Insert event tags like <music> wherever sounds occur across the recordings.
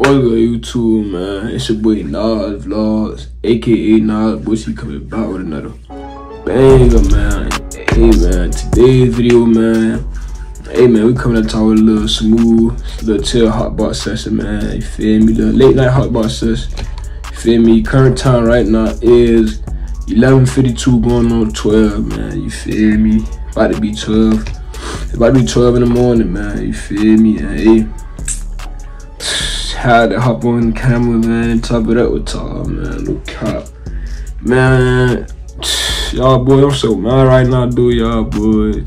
What's good, YouTube, man? It's your boy Naj Vlogs, aka Naj Boychii, coming back with another banger, man. Hey, man, today's video, man. Hey, man, we coming to talk with a little smooth, little chill hot box session, man. You feel me? The late night hot box session. You feel me? Current time right now is 11.52 going on 12, man. You feel me? About to be 12. It's about to be 12 in the morning, man. You feel me? Hey had to hop on camera, man, and top it up with Tom, man. No cop. Man, y'all boy, I'm so mad right now, dude, y'all boy.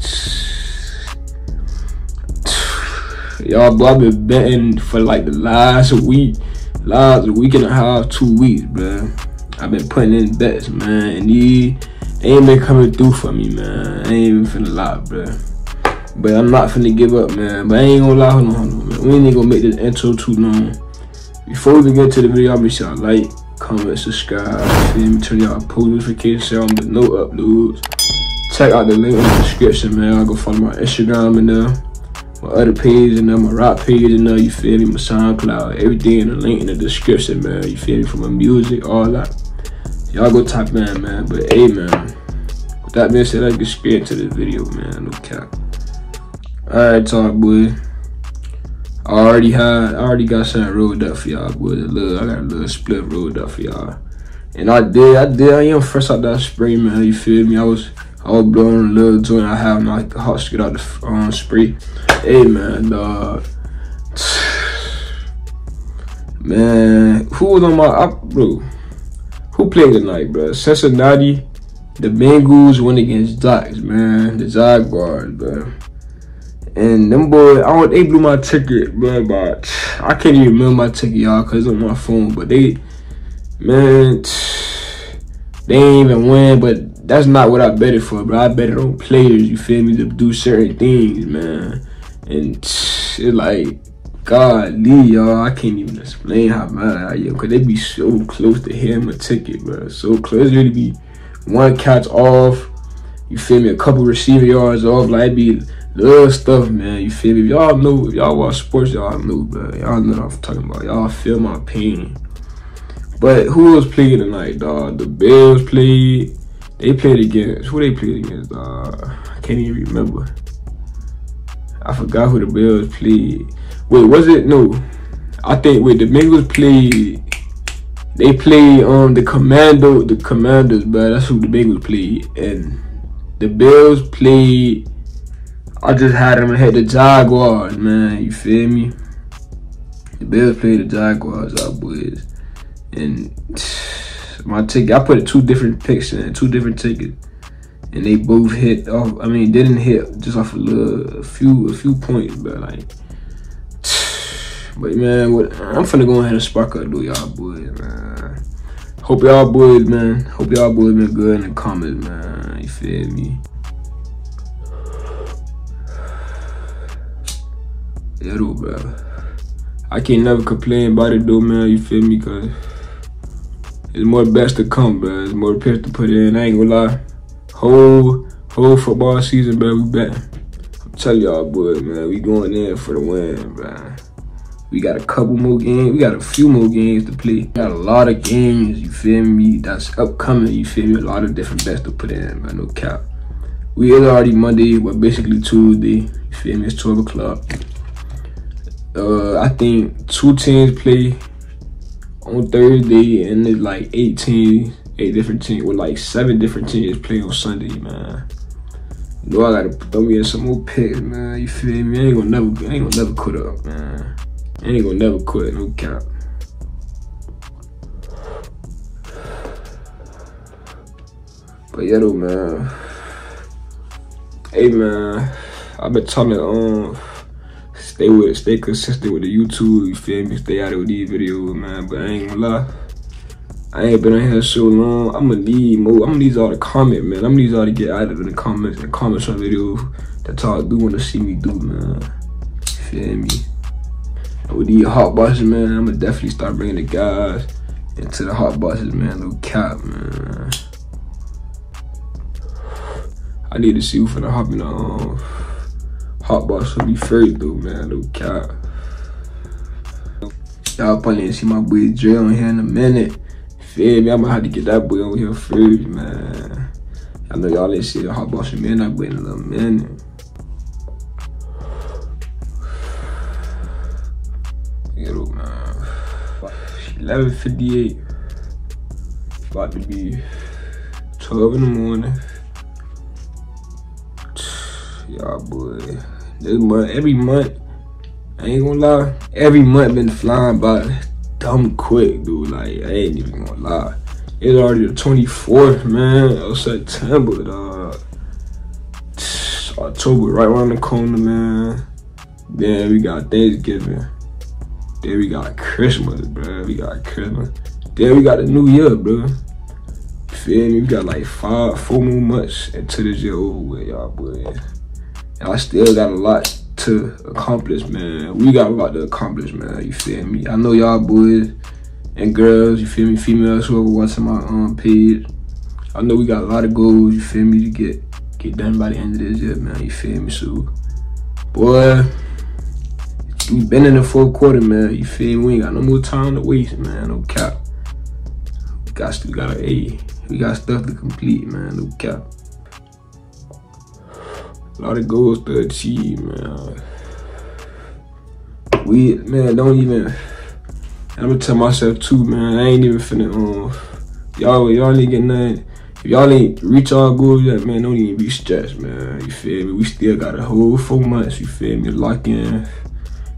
Y'all boy, I've been betting for like the last week, last week and a half, two weeks, bro. I've been putting in bets, man, and they, they ain't been coming through for me, man. I ain't even finna lie, bro. But I'm not finna give up, man. But I ain't gonna lie, hold on, hold on. We ain't even gonna make this intro too long. Before we get to the video, I'll be sure like, comment, subscribe, feel me, turn y'all post notifications on the no uploads. Check out the link in the description, man. I'll go follow my Instagram and there, my other page and there, my rock page and there, you feel me, my SoundCloud, everything in the link in the description, man. You feel me, from my music, all that. Y'all go type in, man. But hey, man. With that being said, let's get straight into the video, man. No cap. Alright, talk, boy. I already had, I already got something rolled up for y'all, boys. A little, I got a little split rolled up for y'all. And I did, I did, I am fresh out that spray, man. You feel me? I was, I was blowing a little joint. I have like the hot shit out the um, spray. Hey, man, dog. <sighs> Man, who was on my, I, bro? Who played tonight, bro? Cincinnati, the Bengals went against Ducks, man. The Jaguars, bro. And them boys, I they blew my ticket, bro. But I can't even remember my ticket, y'all, cause it's on my phone. But they, man, they ain't even win. But that's not what I betted for, bro. I betted on players. You feel me to do certain things, man. And it's like, God, y'all, I can't even explain how mad I am, cause they be so close to hitting my ticket, bro. So close, really be one catch off. You feel me? A couple receiver yards off, like be little stuff, man. You feel me? Y'all know, if y'all watch sports, y'all know, bro. Y'all know what I'm talking about. Y'all feel my pain. But who was playing tonight, dog? The Bills played. They played against who they played against, dog. I can't even remember. I forgot who the Bills played. Wait, was it no? I think wait, the Bengals played. They played um the Commando, the Commanders, but that's who the Bengals played, and the Bills played I just had them hit the Jaguars, man. You feel me? The Bills played the Jaguars, our boys. And <sighs> my ticket, I put two different picks in, two different tickets. And they both hit off, I mean, didn't hit just off a little, a few, a few points, but like, <sighs> but man, what, I'm finna go ahead and spark up, do y'all boys, man. Hope y'all boys, man. Hope y'all boys been good in the comments, man. You feel me? Though, bro. I can't never complain about it though, man. You feel me? Cause it's more best to come, bro. It's more picks to put in. I ain't gonna lie. Whole whole football season, bro. We bet. I'm telling y'all, boys, man. We going in for the win, bro. We got a couple more games. We got a few more games to play. We got a lot of games, you feel me? That's upcoming, you feel me? A lot of different bets to put in, man. No cap. We is already Monday, but basically Tuesday. You feel me? It's 12 o'clock uh, I think two teams play on Thursday, and it's like eight teams, eight different teams, with like seven different teams play on Sunday, man. You know I gotta throw me in some more picks, man. You feel me? I ain't gonna never, I ain't gonna never quit up, man. I ain't gonna never quit, no cap. But yeah, though, man. Hey, man. I've been telling um stay with stay consistent with the YouTube, you feel me? Stay out of these videos, man. But I ain't gonna lie. I ain't been on here so long. I'm gonna need more. I'm gonna need y'all to comment, man. I'm gonna need y'all to get out of the comments and comment on videos that y'all do wanna see me do, man. Feel me? And with these hot boxes, man, I'm gonna definitely start bringing the guys into the hot boxes, man. No cap, man. I need to see who finna hop in the um, hot box will be first though, man. No cap. Y'all probably ain't see my boy Dre on here in a minute. Feel me? I'm gonna have to get that boy on here first, man. I know y'all ain't see the hot boss man that boy in a little minute. Get up, man. 11.58. About to be 12 in the morning. Y'all boy. This month, every month, I ain't gonna lie, every month been flying by dumb quick, dude. Like, I ain't even gonna lie. It's already the 24th, man, of September, dog. October right around the corner, man. Then we got Thanksgiving. Then we got Christmas, bro. We got Christmas. Then we got the New Year, bro. Feel me? We got like five, four more months until this year over with, y'all boys. And I still got a lot to accomplish, man. We got a lot to accomplish, man. You feel me? I know y'all boys and girls, you feel me? Females who ever watching my um page. I know we got a lot of goals, you feel me, to get get done by the end of this year, man. You feel me? So, boy, we been in the fourth quarter, man. You feel me? We ain't got no more time to waste, man. No cap. We got still got A. We got stuff to complete, man. No cap. A lot of goals to achieve, man. We man, don't even I'm gonna tell myself too, man, I ain't even finna um y'all y'all ain't get nothing. If y'all ain't reach our goals yet, man, don't even be stressed, man. You feel me? We still got a whole four months, you feel me, lock in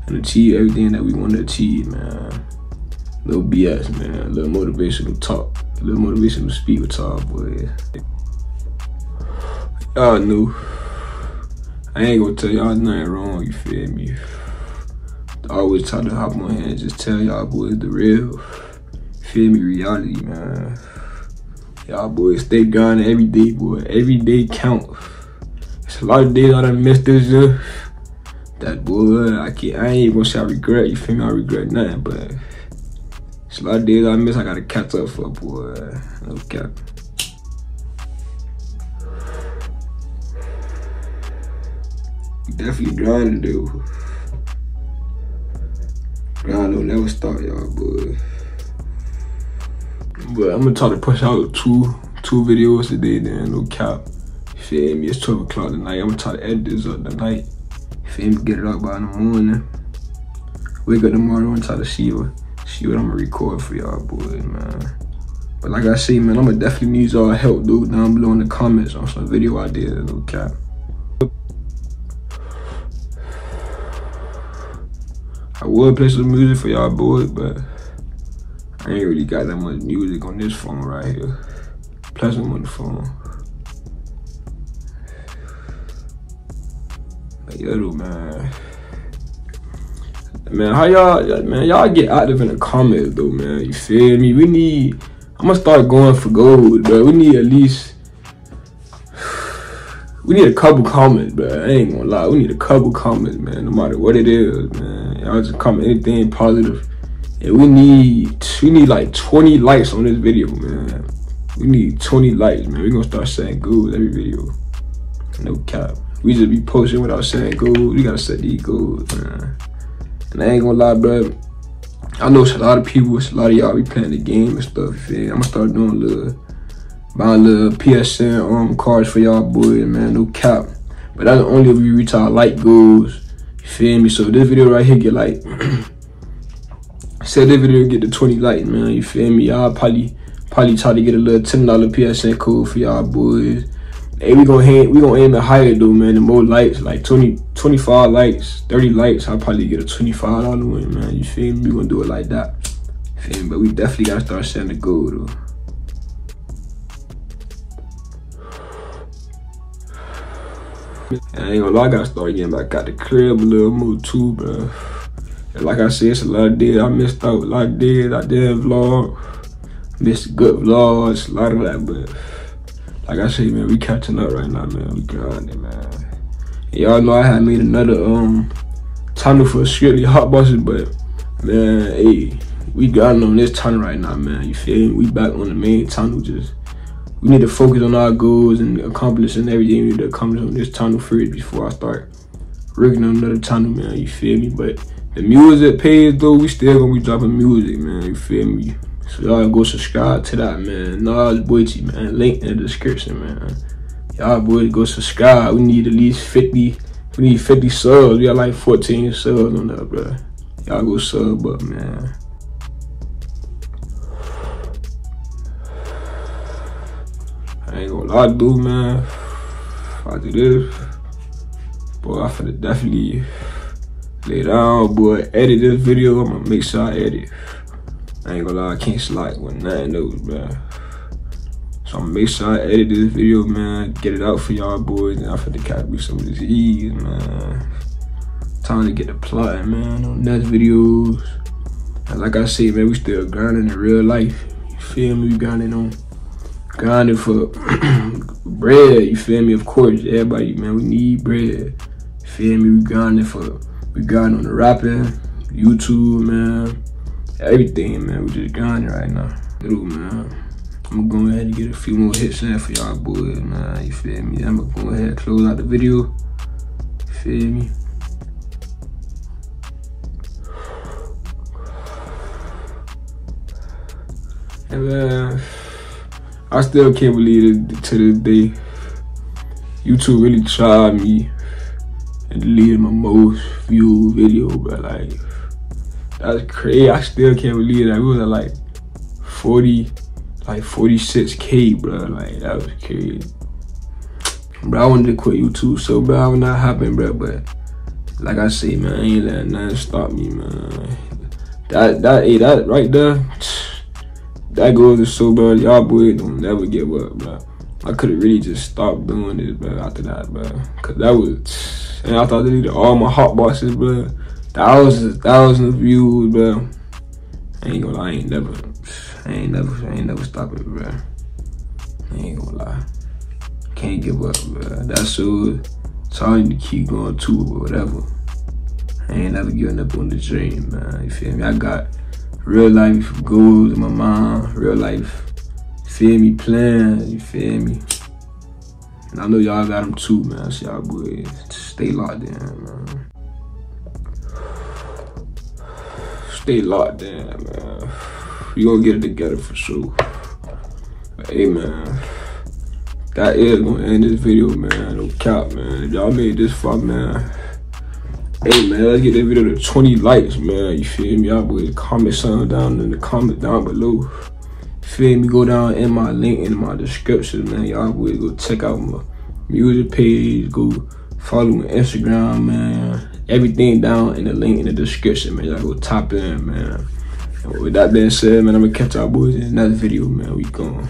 and achieve everything that we want to achieve, man. Little BS, man. A little motivational talk. A little motivational speak with y'all, boy. Y'all knew. I ain't gonna tell y'all nothing wrong, you feel me? I always try to hop on here and just tell y'all boys the real, feel me, reality, man. Y'all boys stay grinding every day, boy. Every day count. It's a lot of days I done missed this year that boy, I can't, I ain't gonna say I regret, you feel me? I regret nothing, but it's a lot of days I miss, I gotta catch up for, boy. No cap. Definitely grind grinding, dude. Grind don't never stop, y'all, boy. But I'm gonna try to push out two two videos today, then no cap. Feel me? It's 12 o'clock tonight. I'm gonna try to edit this up tonight. Feel me? Get it up by in the morning. Wake up tomorrow and try to see what see what I'm gonna record for y'all boys, man. But like I say, man, I'm gonna definitely need y'all help, dude, down below in the comments on some video ideas, no cap. I would play some music for y'all boys, but I ain't really got that much music on this phone right here. Plus I'm on the phone. Yo, man. Man, how y'all, man, y'all get active in the comments though, man. You feel me? We need, I'm gonna start going for gold, bro. We need at least, <sighs> we need a couple comments, bro. I ain't gonna lie. We need a couple comments, man. No matter what it is, man. Y'all just comment anything positive. And we need, we need like 20 likes on this video, man. We need 20 likes, man. we gonna start saying gold every video. No cap. We just be posting without saying goals. We gotta set these goals, man. And I ain't gonna lie, bro. I know it's a lot of people, it's a lot of y'all be playing the game and stuff. I'm gonna start doing little, buying little PSN um cards for y'all boys, man. No cap. But that's only if we reach our like goals. Feel me? So this video right here get like, <clears throat> said this video get to 20 likes, man. You feel me? Y'all probably probably try to get a little $10 PSN code for y'all boys. Hey, we gonna aim, we gonna aim at higher though, man. The more likes, like 20, 25 likes, 30 likes, I'll probably get a $25 win, man. You feel me? We gonna do it like that. Feel me? But we definitely gotta start setting the goal though. I ain't gonna lie, I gotta start getting back out the crib a little more too, bro. And like I said, it's a lot of days I missed out, a lot of days I did vlog, missed good vlogs, a lot of that, but like I said, man, we catching up right now, man. We grinding, man. Y'all know I had made another um tunnel for strictly hot buses, but man, hey, we grinding on this tunnel right now, man. You feel me? We back on the main tunnel. Just we need to focus on our goals and accomplishing everything we need to accomplish on this tunnel first before I start working on another tunnel, man. You feel me? But the music page though, we still gonna be dropping music, man. You feel me? So y'all go subscribe to that, man. Naj Boychii, man. Link in the description, man. Y'all boys go subscribe. We need at least 50. We need 50 subs. We got like 14 subs on that, bro. Y'all go sub up, man. Ain't gonna lie, dude, man. If I do this, boy, I finna definitely lay down, boy. Edit this video. I'm gonna make sure I edit. I ain't gonna lie, I can't slack with nothing those, man. So I'm gonna make sure I edit this video, man. Get it out for y'all boys, and I finna catch me some of this ease, man. Time to get the plotting, man, on next videos. And like I said, man, we still grinding in real life. You feel me? We grinding on grinding for <clears throat> bread. You feel me? Of course, everybody, man, we need bread. You feel me? We grinding for we grinding on the rapping, YouTube, man everything, man. We just grinding right now. Man. I'm gonna go ahead and get a few more hits in for y'all boys, man. You feel me? I'm gonna go ahead and close out the video. You feel me? <sighs> And man, I still can't believe it to this day. YouTube really tried me and deleted my most viewed video, but like that's crazy. I still can't believe that. We was at like 40, like 46K, bro. Like, that was crazy. Bro, I wanted to quit YouTube so bad when not happened, bro. But like I say, man, I ain't letting nothing stop me, man. That, that, hey, that right there, that goes to so bad. Y'all boys don't never give up, bro. I could have really just stopped doing this, bro, after that, bro. Cause that was, and I thought they all my hot boxes, bro thousands, thousands of views, bro. I ain't gonna lie, I ain't never, I ain't never, I ain't never stop it, bro. I ain't gonna lie. Can't give up, bro. That's so, telling you to keep going too, or whatever. I ain't never giving up on the dream, man. You feel me? I got real life goals in my mind, real life, you feel me, plan, you feel me? And I know y'all got them too, man. So y'all boys, stay locked in, man. stay locked in, man. We gonna get it together for sure. But, hey, man. That is gonna end this video, man. No cap, man. If y'all made this far, man. Hey, man, let's get this video to 20 likes, man. You feel me? Y'all boys comment something down in the comment down below. Feel me? Go down in my link in my description, man. Y'all boys go check out my music page. Go follow on Instagram, man everything down in the link in the description, man. Y'all go top in, man. And with that being said, man, I'm gonna catch y'all boys in another video, man. We going.